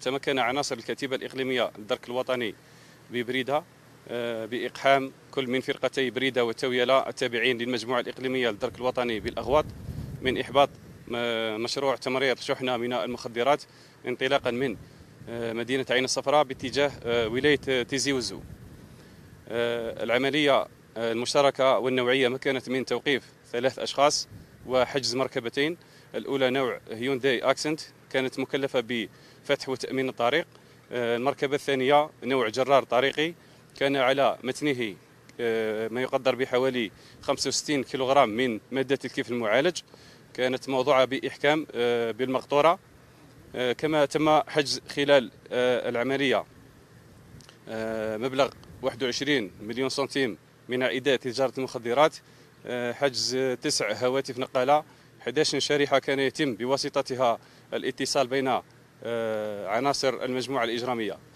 تمكن عناصر الكتيبة الإقليمية للدرك الوطني ببريدة بإقحام كل من فرقتي بريدة وتويلة التابعين للمجموعة الإقليمية للدرك الوطني بالأغواط من إحباط مشروع تمرير شحنة من المخدرات انطلاقا من مدينة عين الصفراء باتجاه ولاية تيزي وزو العملية المشتركة والنوعية مكنت من توقيف ثلاث أشخاص وحجز مركبتين. الأولى نوع هيونداي أكسنت كانت مكلفة بفتح وتأمين الطريق. المركبة الثانية نوع جرار طريقي كان على متنه آه، ما يقدر بحوالي 65 كيلوغرام من مادة الكيف المعالج. كانت موضوعة بإحكام آه، بالمقطورة آه، كما تم حجز خلال العملية. مبلغ 21 مليون سنتيم من عائدات تجارة المخدرات. حجز تسع هواتف نقالة. 11 شريحة كان يتم بواسطتها الاتصال بين عناصر المجموعة الإجرامية.